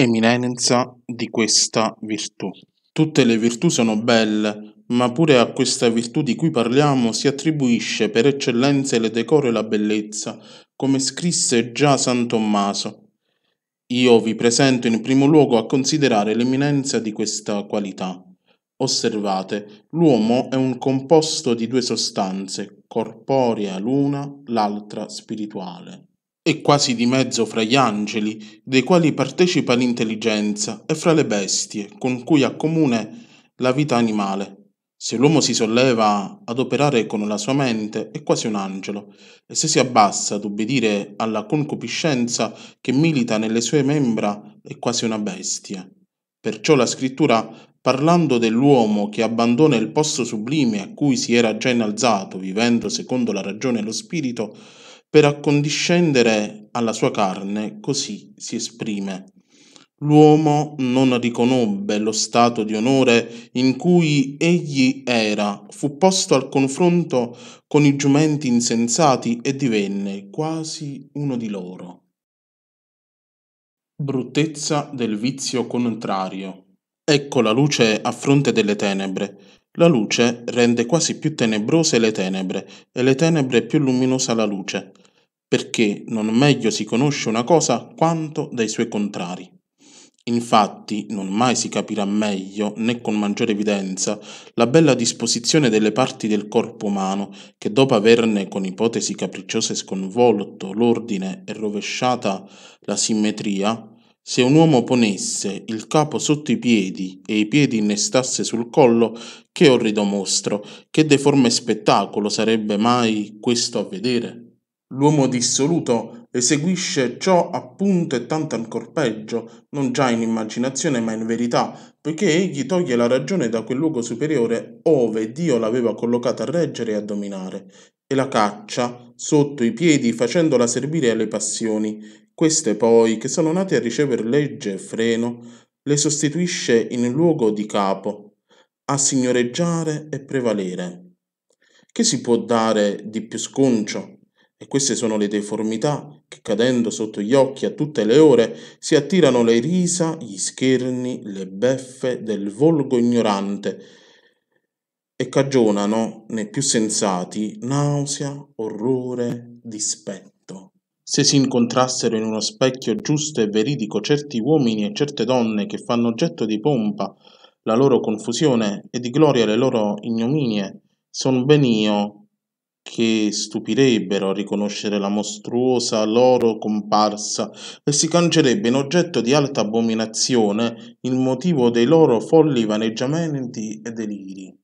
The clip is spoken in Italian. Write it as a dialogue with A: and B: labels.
A: eminenza di questa virtù. Tutte le virtù sono belle, ma pure a questa virtù di cui parliamo si attribuisce per eccellenza il decoro e la bellezza, come scrisse già San Tommaso. Io vi presento in primo luogo a considerare l'eminenza di questa qualità. Osservate, l'uomo è un composto di due sostanze, corporea l'una, l'altra spirituale e quasi di mezzo fra gli angeli, dei quali partecipa l'intelligenza, e fra le bestie, con cui ha comune la vita animale. Se l'uomo si solleva ad operare con la sua mente, è quasi un angelo, e se si abbassa ad ubbidire alla concupiscenza che milita nelle sue membra, è quasi una bestia. Perciò la scrittura, parlando dell'uomo che abbandona il posto sublime a cui si era già innalzato, vivendo secondo la ragione e lo spirito, per accondiscendere alla sua carne, così si esprime. L'uomo non riconobbe lo stato di onore in cui egli era, fu posto al confronto con i giumenti insensati e divenne quasi uno di loro. Bruttezza del vizio contrario. Ecco la luce a fronte delle tenebre. La luce rende quasi più tenebrose le tenebre e le tenebre più luminosa la luce, perché non meglio si conosce una cosa quanto dai suoi contrari. Infatti non mai si capirà meglio, né con maggiore evidenza, la bella disposizione delle parti del corpo umano, che dopo averne con ipotesi capricciose sconvolto l'ordine e rovesciata la simmetria, se un uomo ponesse il capo sotto i piedi e i piedi innestasse sul collo, che orrido mostro, che deforme spettacolo sarebbe mai questo a vedere? L'uomo dissoluto eseguisce ciò appunto e tanto ancor peggio, non già in immaginazione ma in verità, poiché egli toglie la ragione da quel luogo superiore ove Dio l'aveva collocata a reggere e a dominare, e la caccia sotto i piedi facendola servire alle passioni. Queste poi, che sono nate a ricevere legge e freno, le sostituisce in luogo di capo, a signoreggiare e prevalere. Che si può dare di più sconcio? E queste sono le deformità che cadendo sotto gli occhi a tutte le ore si attirano le risa, gli scherni, le beffe del volgo ignorante e cagionano nei più sensati nausea, orrore, dispetto. Se si incontrassero in uno specchio giusto e veridico certi uomini e certe donne che fanno oggetto di pompa la loro confusione e di gloria le loro ignominie, son ben io che stupirebbero a riconoscere la mostruosa loro comparsa e si cangerebbe in oggetto di alta abominazione il motivo dei loro folli vaneggiamenti e deliri.